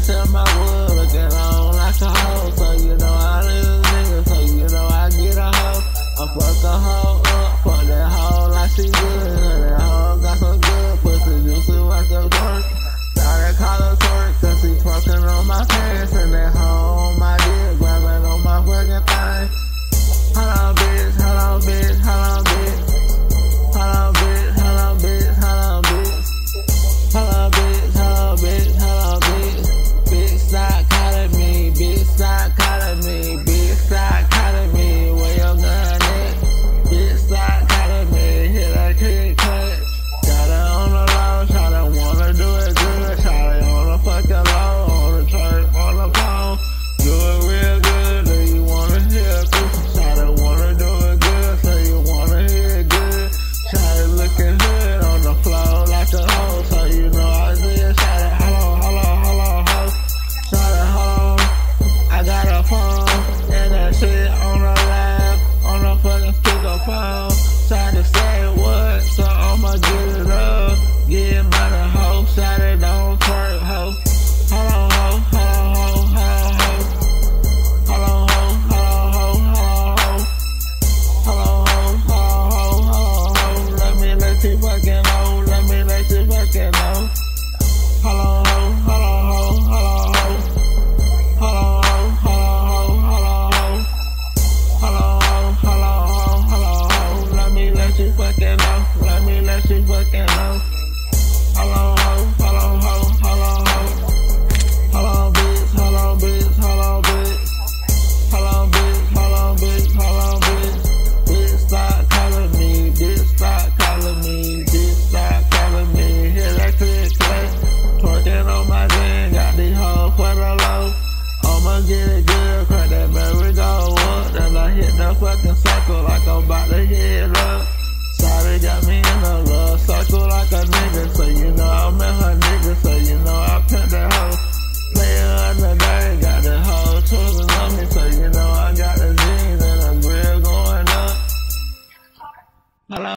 tell my wood looking on like a hoe. So you know I live nigga, so you know I get a hoe. I fuck a hoe up, fuck that hoe like she good. That hoe got some good pussy, juicy like a twerk. Started call her twerk, cause she fucking on my pants. And that hoe on my dick, grabbing on my fucking thing. Hold on, bitch, hold Trying to say what, so I'ma get it up. Get him out she fucking low. Love me like she fucking know. How long?